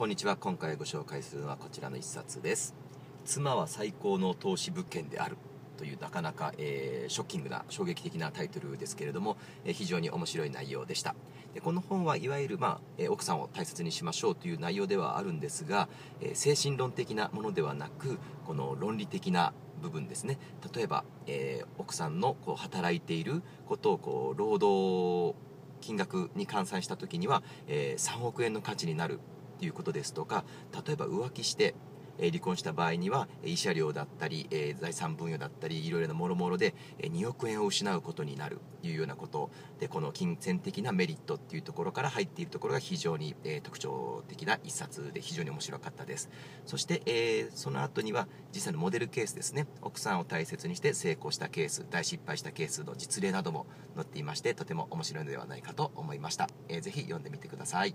こんにちは。今回ご紹介するのはこちらの一冊です。妻は最高の投資物件である。というなかなか、えー、ショッキングな衝撃的なタイトルですけれども、えー、非常に面白い内容でした。でこの本はいわゆる、まあえー、奥さんを大切にしましょう。という内容ではあるんですが、え精神論的なものではなくこの論理的な部分ですね。例えば、え奥さんのこう働いていることをこう労働金額に換算した時には、え3億円の価値になる。っていうことですとか例えば浮気してえ離婚した場合には慰謝料だったり、え財産分与だったりいろいろなもろもろで、2億円を失うことになるというようなこと。でこの金銭的なメリットっていうところから入っているところが非常に、え特徴的な一冊で非常に面白かったです。そして、えその後には実際のモデルケースですね。奥さんを大切にして成功したケース大失敗したケースの実例なども載っていましてとても面白いのではないかと思いました、えー、ぜひ読んでみてください。